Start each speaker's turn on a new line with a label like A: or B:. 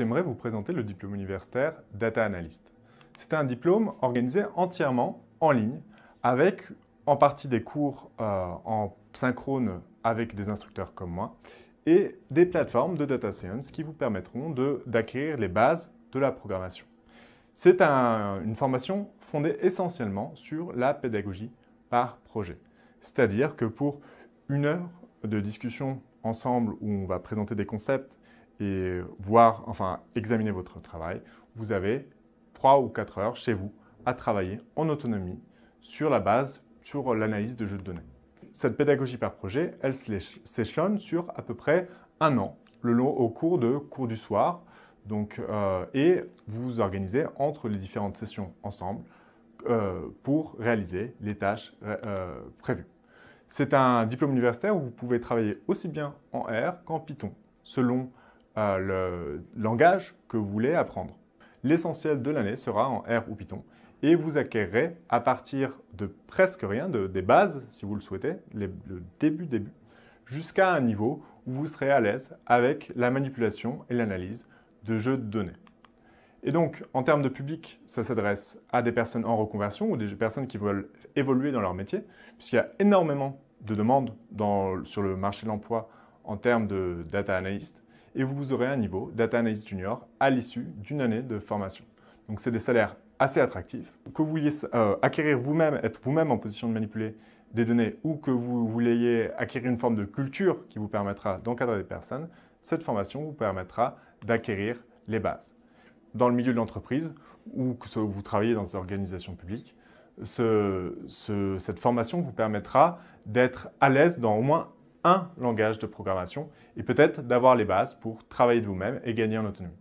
A: j'aimerais vous présenter le diplôme universitaire Data Analyst. C'est un diplôme organisé entièrement en ligne, avec en partie des cours euh, en synchrone avec des instructeurs comme moi, et des plateformes de data science qui vous permettront d'acquérir les bases de la programmation. C'est une formation fondée essentiellement sur la pédagogie par projet. C'est-à-dire que pour une heure de discussion ensemble où on va présenter des concepts et voir, enfin, examiner votre travail, vous avez trois ou quatre heures chez vous à travailler en autonomie sur la base, sur l'analyse de jeux de données. Cette pédagogie par projet, elle s'échelonne sur à peu près un an, le long, au cours de cours du soir, donc, euh, et vous vous organisez entre les différentes sessions ensemble euh, pour réaliser les tâches euh, prévues. C'est un diplôme universitaire où vous pouvez travailler aussi bien en R qu'en Python, selon le langage que vous voulez apprendre. L'essentiel de l'année sera en R ou Python et vous acquérerez à partir de presque rien, de, des bases si vous le souhaitez, le début début, jusqu'à un niveau où vous serez à l'aise avec la manipulation et l'analyse de jeux de données. Et donc, en termes de public, ça s'adresse à des personnes en reconversion ou des personnes qui veulent évoluer dans leur métier, puisqu'il y a énormément de demandes sur le marché de l'emploi en termes de data analyst, et vous aurez un niveau data analyst junior à l'issue d'une année de formation. Donc, c'est des salaires assez attractifs. Que vous vouliez euh, acquérir vous-même, être vous-même en position de manipuler des données ou que vous vouliez acquérir une forme de culture qui vous permettra d'encadrer des personnes, cette formation vous permettra d'acquérir les bases. Dans le milieu de l'entreprise ou que vous travaillez dans des organisations publiques, cette formation vous permettra d'être à l'aise dans au moins un langage de programmation et peut-être d'avoir les bases pour travailler de vous-même et gagner en autonomie.